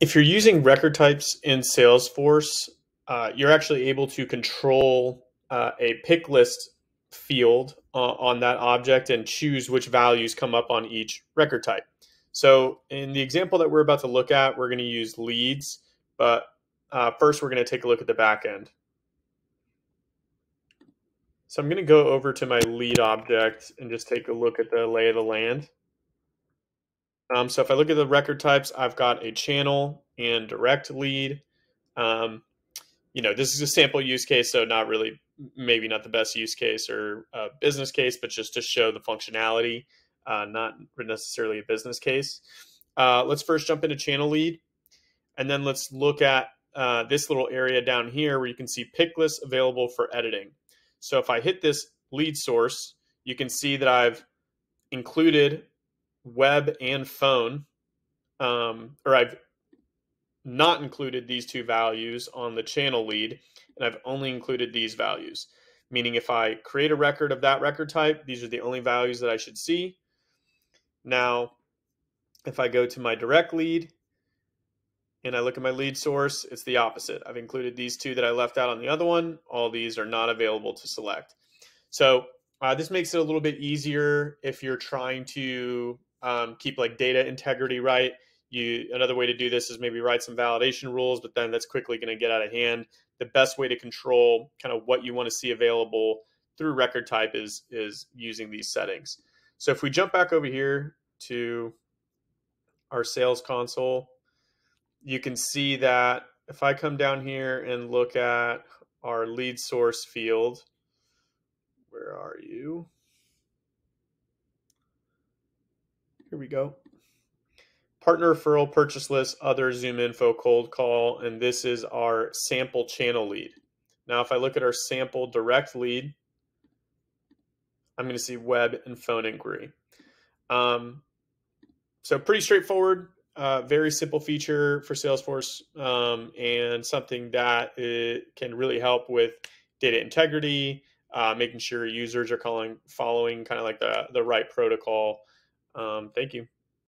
If you're using record types in Salesforce, uh, you're actually able to control uh, a pick list field uh, on that object and choose which values come up on each record type. So in the example that we're about to look at, we're going to use leads, but uh, first we're going to take a look at the back end. So I'm going to go over to my lead object and just take a look at the lay of the land. Um, so if I look at the record types, I've got a channel and direct lead. Um, you know, this is a sample use case, so not really, maybe not the best use case or a business case, but just to show the functionality, uh, not necessarily a business case. Uh, let's first jump into channel lead, and then let's look at uh, this little area down here where you can see pick lists available for editing. So if I hit this lead source, you can see that I've included web and phone, um, or I've not included these two values on the channel lead, and I've only included these values. Meaning if I create a record of that record type, these are the only values that I should see. Now, if I go to my direct lead and I look at my lead source, it's the opposite. I've included these two that I left out on the other one. All these are not available to select. So uh, this makes it a little bit easier if you're trying to um, keep like data integrity right. You another way to do this is maybe write some validation rules, but then that's quickly going to get out of hand. The best way to control kind of what you want to see available through record type is is using these settings. So if we jump back over here to our sales console, you can see that if I come down here and look at our lead source field, where are you? Here we go. Partner referral purchase list, other ZoomInfo, cold call, and this is our sample channel lead. Now, if I look at our sample direct lead, I'm going to see web and phone inquiry. Um, so pretty straightforward, uh, very simple feature for Salesforce, um, and something that it can really help with data integrity, uh, making sure users are calling following kind of like the the right protocol um, thank you.